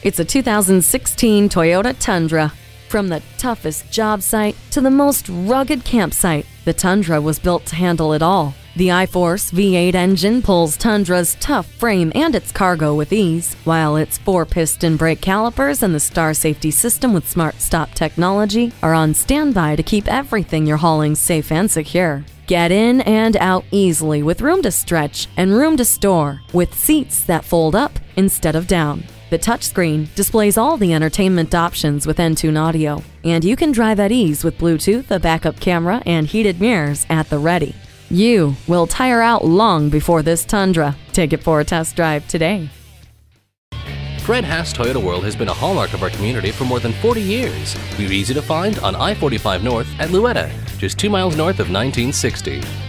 It's a 2016 Toyota Tundra. From the toughest job site to the most rugged campsite, the Tundra was built to handle it all. The iForce V8 engine pulls Tundra's tough frame and its cargo with ease, while its four piston brake calipers and the Star Safety System with Smart Stop technology are on standby to keep everything you're hauling safe and secure. Get in and out easily with room to stretch and room to store, with seats that fold up instead of down. The touchscreen displays all the entertainment options with Entune Audio, and you can drive at ease with Bluetooth, a backup camera, and heated mirrors at the ready. You will tire out long before this Tundra. Take it for a test drive today. Fred Haas Toyota World has been a hallmark of our community for more than 40 years. We're easy to find on I 45 North at Louetta, just two miles north of 1960.